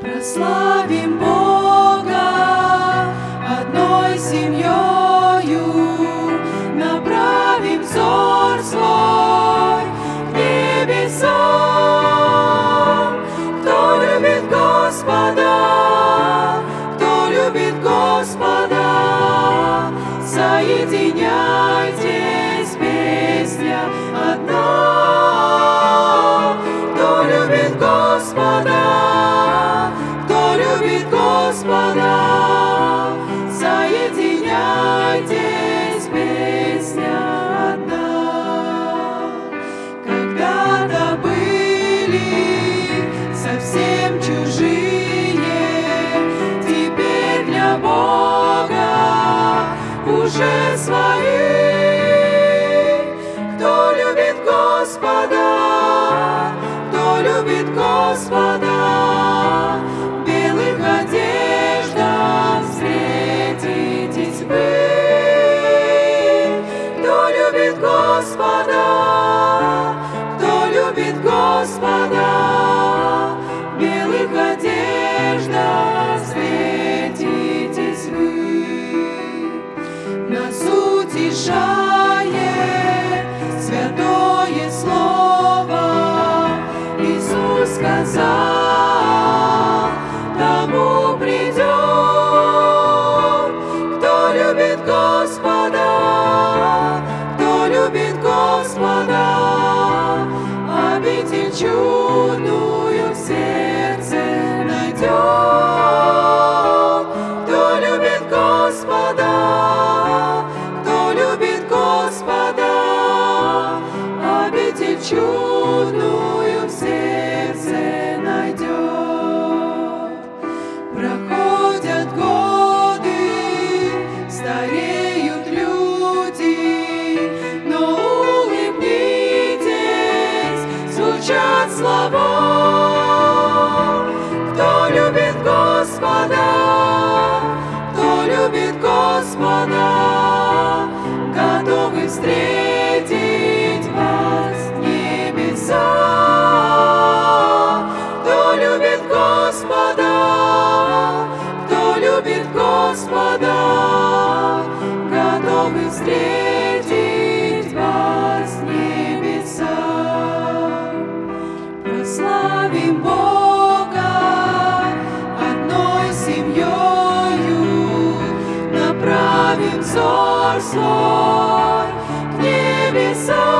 Прославим Бога одной семьёю, направим взор свой к небесам. Кто любит Господа, Господа, кто любит Господа, соединяйтесь, песня одна. Когда-то были совсем чужие, теперь для Бога уже свои. Кто любит Господа, кто любит Господа, Christmas. Слова. Кто любит Господа, кто любит Господа, свой к небесам.